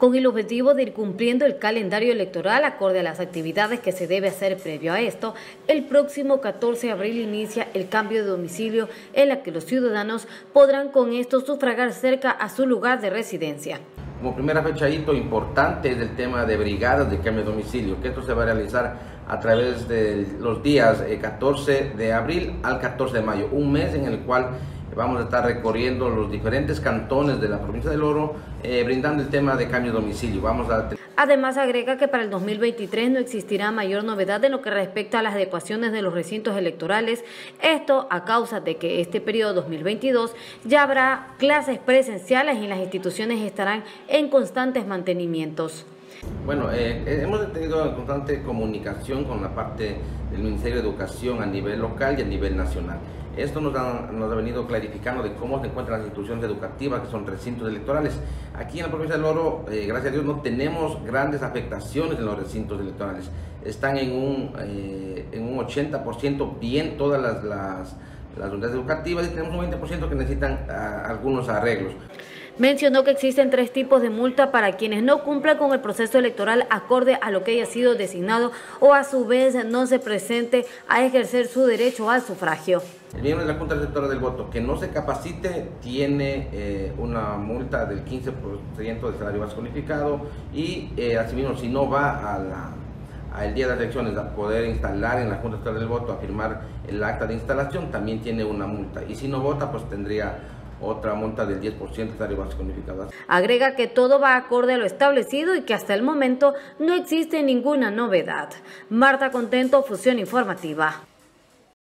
con el objetivo de ir cumpliendo el calendario electoral acorde a las actividades que se debe hacer previo a esto. El próximo 14 de abril inicia el cambio de domicilio en la que los ciudadanos podrán con esto sufragar cerca a su lugar de residencia. Como primera fecha importante es el tema de brigadas de cambio de domicilio, que esto se va a realizar a través de los días 14 eh, de abril al 14 de mayo, un mes en el cual vamos a estar recorriendo los diferentes cantones de la provincia del Oro, eh, brindando el tema de cambio de domicilio. Vamos a... Además agrega que para el 2023 no existirá mayor novedad en lo que respecta a las adecuaciones de los recintos electorales, esto a causa de que este periodo 2022 ya habrá clases presenciales y las instituciones estarán en constantes mantenimientos. Bueno, eh, eh, hemos tenido constante comunicación con la parte del Ministerio de Educación a nivel local y a nivel nacional. Esto nos ha, venido clarificando de cómo se encuentran las instituciones educativas, que son recintos electorales. Aquí en la provincia del Oro, eh, gracias a Dios, no tenemos grandes afectaciones en los recintos electorales. Están en un, en un 80% bien todas las, las, las, unidades educativas y tenemos un 20% que necesitan ah, algunos arreglos. Mencionó que existen tres tipos de multa para quienes no cumplan con el proceso electoral acorde a lo que haya sido designado o a su vez no se presente a ejercer su derecho al sufragio. El miembro de la Junta Receptora del Voto que no se capacite tiene eh, una multa del 15% del salario básico unificado y eh, asimismo si no va al día de las elecciones a poder instalar en la Junta Electoral del Voto, a firmar el acta de instalación, también tiene una multa. Y si no vota, pues tendría otra multa del 10% de salario básico unificado. Agrega que todo va acorde a lo establecido y que hasta el momento no existe ninguna novedad. Marta Contento, Fusión Informativa.